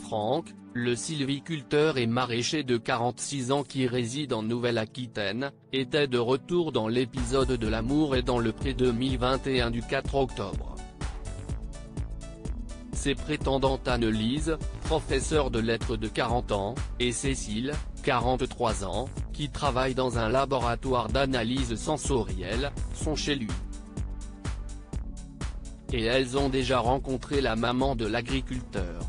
Franck, le sylviculteur et maraîcher de 46 ans qui réside en Nouvelle-Aquitaine, était de retour dans l'épisode de l'amour et dans le pré 2021 du 4 octobre. Ses prétendantes Annelise, professeure de lettres de 40 ans, et Cécile, 43 ans, qui travaille dans un laboratoire d'analyse sensorielle, sont chez lui. Et elles ont déjà rencontré la maman de l'agriculteur.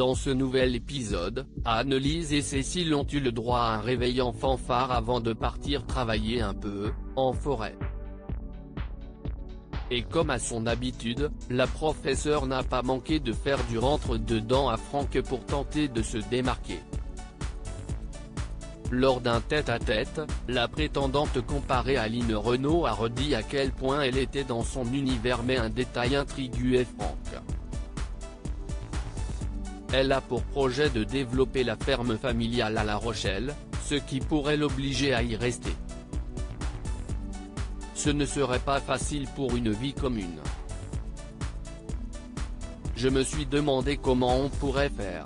Dans ce nouvel épisode, Annelise et Cécile ont eu le droit à un réveil en fanfare avant de partir travailler un peu, en forêt. Et comme à son habitude, la professeure n'a pas manqué de faire du rentre-dedans à Franck pour tenter de se démarquer. Lors d'un tête-à-tête, la prétendante comparée à Lynn Renault a redit à quel point elle était dans son univers mais un détail intriguait Franck. Elle a pour projet de développer la ferme familiale à La Rochelle, ce qui pourrait l'obliger à y rester ce ne serait pas facile pour une vie commune. Je me suis demandé comment on pourrait faire.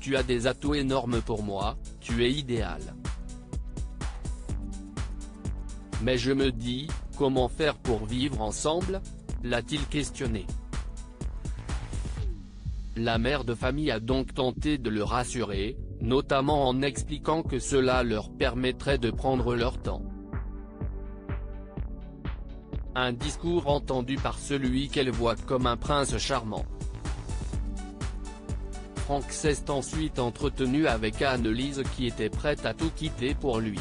Tu as des atouts énormes pour moi, tu es idéal. Mais je me dis, comment faire pour vivre ensemble? L'a-t-il questionné? La mère de famille a donc tenté de le rassurer, notamment en expliquant que cela leur permettrait de prendre leur temps. Un discours entendu par celui qu'elle voit comme un prince charmant. Franck s'est ensuite entretenu avec Annelise qui était prête à tout quitter pour lui.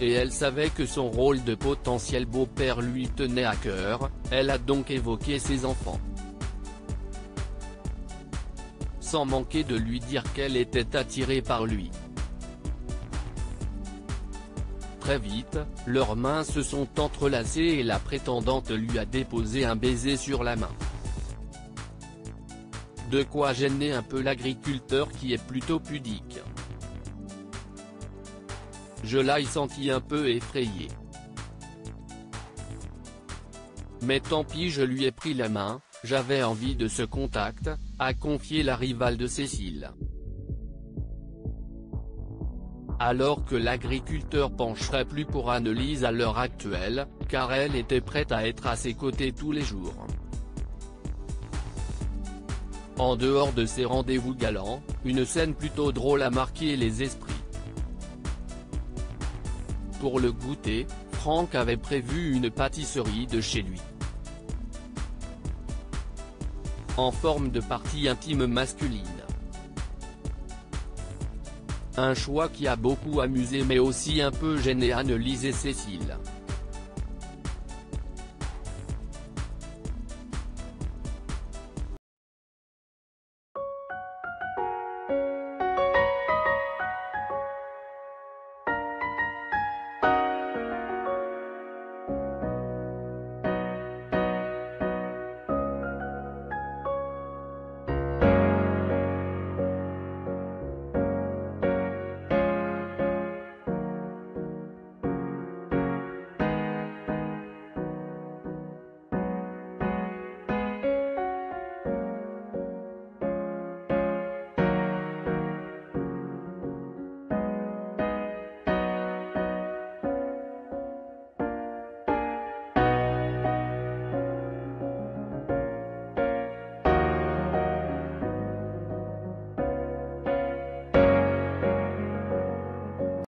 Et elle savait que son rôle de potentiel beau-père lui tenait à cœur, elle a donc évoqué ses enfants sans manquer de lui dire qu'elle était attirée par lui. Très vite, leurs mains se sont entrelacées et la prétendante lui a déposé un baiser sur la main. De quoi gêner un peu l'agriculteur qui est plutôt pudique. Je l'ai senti un peu effrayé. Mais tant pis je lui ai pris la main, j'avais envie de ce contact, a confié la rivale de Cécile. Alors que l'agriculteur pencherait plus pour Annelise à l'heure actuelle, car elle était prête à être à ses côtés tous les jours. En dehors de ces rendez-vous galants, une scène plutôt drôle a marqué les esprits. Pour le goûter, Franck avait prévu une pâtisserie de chez lui. en forme de partie intime masculine. Un choix qui a beaucoup amusé mais aussi un peu gêné Annelise et Cécile.